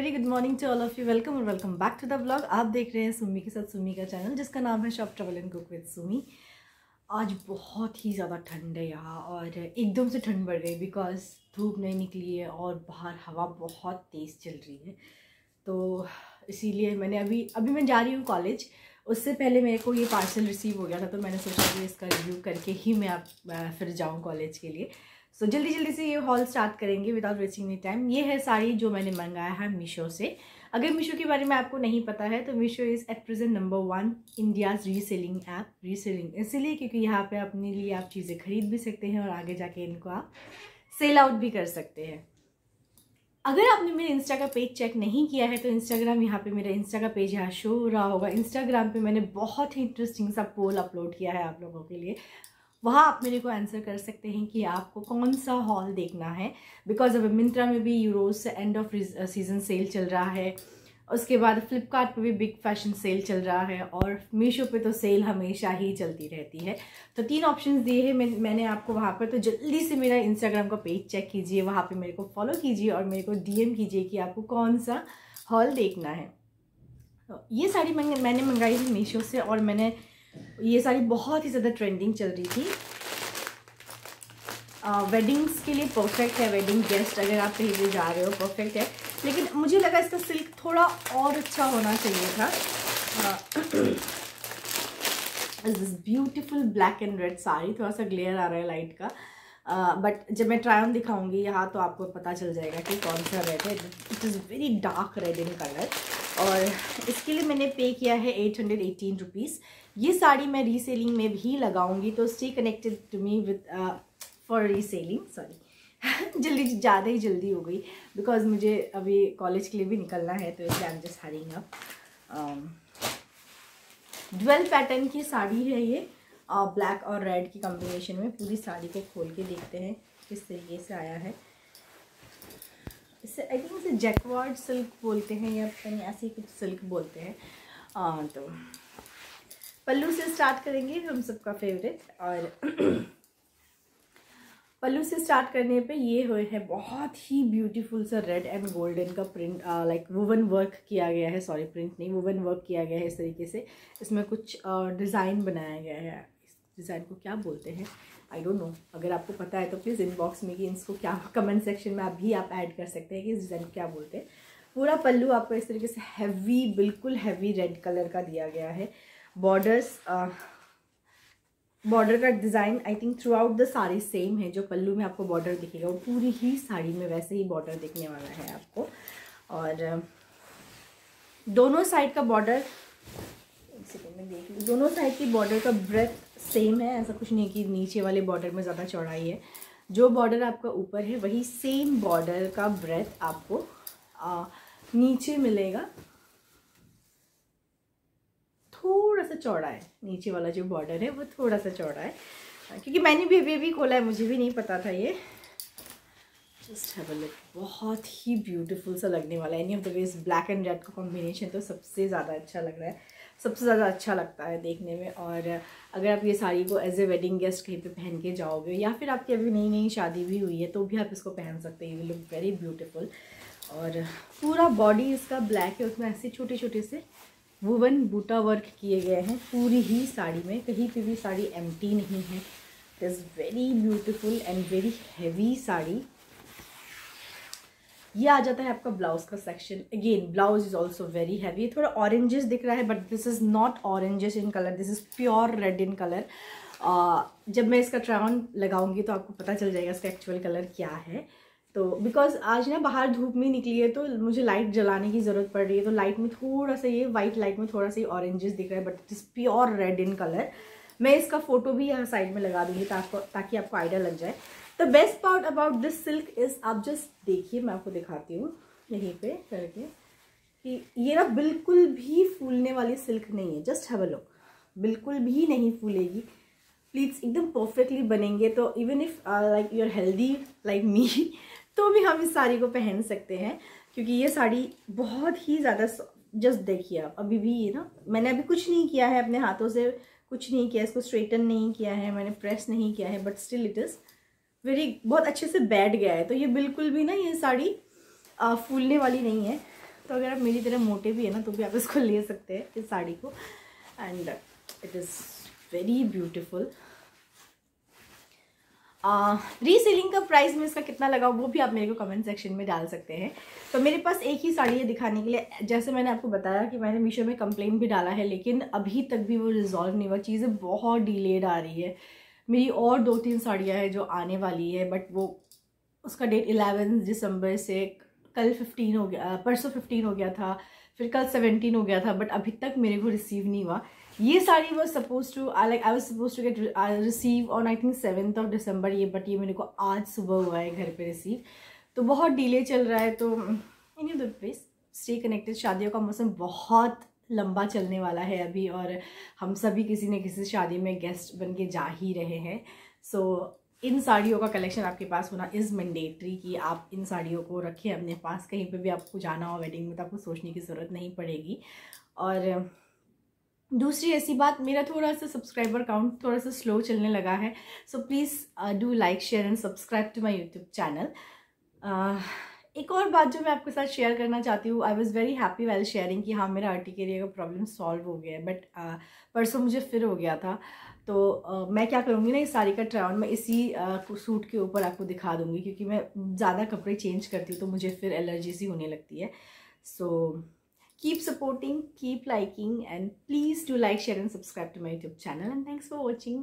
Very good morning to all of you welcome और welcome back to the blog आप देख रहे हैं सुमी के साथ सुमी का चैनल जिसका नाम है shop travel and cook with Sumi आज बहुत ही ज़्यादा ठंड है यहाँ और एकदम से ठंड बढ़ गई बिकॉज़ धूप नहीं निकली है और बाहर हवा बहुत तेज़ चल रही है। तो इसीलिए मैंने अभी अभी मैं जा रही हूँ कॉलेज उससे पहले मेरे को ये पार्सल रिसीव हो गया था तो मैंने सोचा कि इसका रिव्यू करके ही मैं आप फिर जाऊँ कॉलेज के लिए। सो so, जल्दी जल्दी से ये हॉल स्टार्ट करेंगे विदाउट वेस्टिंग एनी टाइम ये है साड़ी जो मैंने मंगाया है मीशो से। अगर मीशो के बारे में आपको नहीं पता है तो Meesho is at present number one India's reselling app reselling इसीलिए क्योंकि यहाँ पे अपने लिए आप चीज़ें खरीद भी सकते हैं और आगे जाके इनको आप सेल आउट भी कर सकते हैं। अगर आपने मेरे इंस्टा का पेज चेक नहीं किया है तो इंस्टाग्राम यहाँ पे मेरा इंस्टा का पेज यहाँ शो हो रहा होगा। इंस्टाग्राम पे मैंने बहुत ही इंटरेस्टिंग सा पोल अपलोड किया है आप लोगों के लिए। वहाँ आप मेरे को आंसर कर सकते हैं कि आपको कौन सा हॉल देखना है। बिकॉज़ अब मिंत्रा में भी यूरोज से एंड ऑफ़ सीज़न सेल चल रहा है। उसके बाद फ्लिपकार्ट भी बिग फ़ैशन सेल चल रहा है और मीशो पे तो सेल हमेशा ही चलती रहती है। तो तीन ऑप्शंस दिए हैं मैं, मैंने आपको वहाँ पर। तो जल्दी से मेरा इंस्टाग्राम का पेज चेक कीजिए वहाँ पे मेरे को फॉलो कीजिए और मेरे को डीएम कीजिए कि आपको कौन सा हॉल देखना है। तो ये साड़ी मैंने मंगाई थी मीशो से और मैंने ये साड़ी बहुत ही ज़्यादा ट्रेंडिंग चल रही थी। वेडिंग्स uh, के लिए परफेक्ट है वेडिंग गेस्ट अगर आप कहीं भी जा रहे हो परफेक्ट है। लेकिन मुझे लगा इसका सिल्क थोड़ा और अच्छा होना चाहिए था। This beautiful black and red sari थोड़ा सा ग्लेयर आ रहा है लाइट का। बट uh, जब मैं ट्राई ऑन दिखाऊँगी यहाँ तो आपको पता चल जाएगा कि कौन सा रेड है। It is very dark red in colour और इसके लिए मैंने पे किया है एट हंड्रेड एटीन रुपीज़ ये साड़ी मैं रीसेलिंग में भी लगाऊँगी तो stay connected to me with for reselling sorry जल्दी ज़्यादा ही जल्दी हो गई बिकॉज़ मुझे अभी कॉलेज के लिए भी निकलना है तो इसलिए I am just hurrying up dual pattern की साड़ी है ये ब्लैक uh, और रेड की कॉम्बिनेशन में पूरी साड़ी को खोल के देखते हैं किस तरीके से आया है। इसे आई थिंक इसे जैकवार्ड सिल्क बोलते हैं या कहीं ऐसे ही कुछ सिल्क बोलते हैं। आ, तो पल्लू से स्टार्ट करेंगे हम सबका फेवरेट और पल्लू से स्टार्ट करने पे ये हुए है बहुत ही ब्यूटीफुल सा रेड एंड गोल्डन का प्रिंट लाइक वुवन वर्क किया गया है सॉरी प्रिंट नहीं वुवन वर्क किया गया है इस तरीके से। इसमें कुछ डिज़ाइन बनाया गया है। डिज़ाइन को क्या बोलते हैं? आई डोंट नो अगर आपको पता है तो प्लीज़ इनबॉक्स में कि इसको क्या कमेंट सेक्शन में आप भी आप ऐड कर सकते हैं कि इस डिज़ाइन क्या बोलते हैं। पूरा पल्लू आपको इस तरीके से हैवी बिल्कुल हैवी रेड कलर का दिया गया है। बॉर्डर्स बॉर्डर का design I think throughout the sari same है जो पल्लू में आपको बॉर्डर दिखेगा। वो पूरी ही साड़ी में वैसे ही बॉर्डर दिखने वाला है आपको। और दोनों साइड का बॉर्डर सेकेंड में देख ली। दोनों साइड की बॉर्डर का ब्रेथ सेम है ऐसा कुछ नहीं कि नीचे वाले बॉर्डर में ज़्यादा चौड़ाई है। जो बॉर्डर आपका ऊपर है वही सेम बॉर्डर का ब्रेथ आपको आ, नीचे मिलेगा। थोड़ा सा चौड़ा है नीचे वाला जो बॉर्डर है वो थोड़ा सा चौड़ा है। क्योंकि मैंने भी अभी अभी खोला है मुझे भी नहीं पता था ये। जस्ट हैव अ लुक बहुत ही ब्यूटीफुल सा लगने वाला है। Any of the ways black and red का कॉम्बिनेशन तो सबसे ज़्यादा अच्छा लग रहा है। सबसे ज़्यादा अच्छा लगता है देखने में। और अगर आप ये साड़ी को एज ए वेडिंग गेस्ट कहीं पे पहन के जाओगे, या फिर आपकी अभी नई नई शादी भी हुई है तो भी आप इसको पहन सकते हैं। यू लुक वेरी ब्यूटीफुल और पूरा बॉडी इसका ब्लैक है। उसमें ऐसे छोटे छोटे से वुवन बूटा वर्क किए गए हैं। पूरी ही साड़ी में। कहीं पे भी साड़ी एम्प्टी नहीं है। It is very beautiful and very heavy sari. ये आ जाता है आपका ब्लाउज का section again blouse is also very heavy थोड़ा ऑरेंजेस दिख रहा है but this is not oranges in colour this is pure red in colour जब मैं इसका ट्राउन लगाऊँगी तो आपको पता चल जाएगा इसका एक्चुअल कलर क्या है. तो बिकॉज़ आज ना बाहर धूप में निकली है तो मुझे लाइट जलाने की ज़रूरत पड़ रही है. तो लाइट में थोड़ा सा ये वाइट लाइट में थोड़ा सा ये ऑरेंजेस दिख रहा है but it is pure red in colour मैं इसका फ़ोटो भी यहाँ साइड में लगा दूँगी ताकि आपको आइडिया लग जाए. The best part about this silk is आप जस्ट देखिए, मैं आपको दिखाती हूँ यहीं पे, करके, कि ये ना बिल्कुल भी फूलने वाली सिल्क नहीं है। जस्ट हैव अ लुक बिल्कुल भी नहीं फूलेगी। प्लीज़ एकदम परफेक्टली बनेंगे तो even if like you are healthy like me तो भी हम इस साड़ी को पहन सकते हैं, क्योंकि ये साड़ी बहुत ही ज़्यादा जस्ट देखिए आप, अभी भी ये ना, मैंने अभी कुछ नहीं किया है अपने हाथों से, कुछ नहीं किया, इसको स्ट्रेटन नहीं किया है, मैंने प्रेस नहीं किया है but still it is very बहुत अच्छे से बैठ गया है। तो ये बिल्कुल भी ना, ये साड़ी फूलने वाली नहीं है। तो अगर आप मेरी तरह मोटे भी है ना तो भी आप इसको ले सकते हैं, इस साड़ी को। And it is very beautiful reselling का प्राइस में इसका कितना लगा वो भी आप मेरे को कमेंट सेक्शन में डाल सकते हैं। तो मेरे पास एक ही साड़ी है दिखाने के लिए। जैसे मैंने आपको बताया कि मैंने मीशो में कंप्लेन भी डाला है, लेकिन अभी तक भी वो रिजॉल्व नहीं हुआ। चीज़ें बहुत डिलेड आ रही है। मेरी और दो तीन साड़ियाँ हैं जो आने वाली है बट वो उसका डेट इलेवन दिसंबर से कल फिफ्टीन हो गया, परसों फिफ्टीन हो गया था, फिर कल सेवेंटीन हो गया था बट अभी तक मेरे को रिसीव नहीं हुआ। ये sari was suppose to I like I was suppose to get receive on I think seventh of December ये बट ये मेरे को आज सुबह हुआ है घर पे रिसीव तो बहुत डिले चल रहा है तो in you please stay connected शादियों का मौसम बहुत लंबा चलने वाला है अभी और हम सभी किसी न किसी शादी में गेस्ट बन के जा ही रहे हैं। सो so, इन साड़ियों का कलेक्शन आपके पास होना इज़ मैंडेटरी कि आप इन साड़ियों को रखें अपने पास। कहीं पे भी आपको जाना हो वेडिंग में तो आपको सोचने की ज़रूरत नहीं पड़ेगी। और दूसरी ऐसी बात मेरा थोड़ा सा सब्सक्राइबर काउंट थोड़ा सा स्लो चलने लगा है। So please do like share and subscribe to my YouTube channel एक और बात जो मैं आपके साथ शेयर करना चाहती हूँ I was very happy well sharing कि हाँ मेरा आर्टिकेरिया का प्रॉब्लम सॉल्व हो गया है बट परसों मुझे फिर हो गया था। तो uh, मैं क्या करूँगी ना इस साड़ी का ट्राउन मैं इसी uh, सूट के ऊपर आपको दिखा दूँगी क्योंकि मैं ज़्यादा कपड़े चेंज करती हूँ तो मुझे फिर एलर्जी सी होने लगती है। सो keep supporting keep liking and please do like share and subscribe to my youtube channel and thanks for watching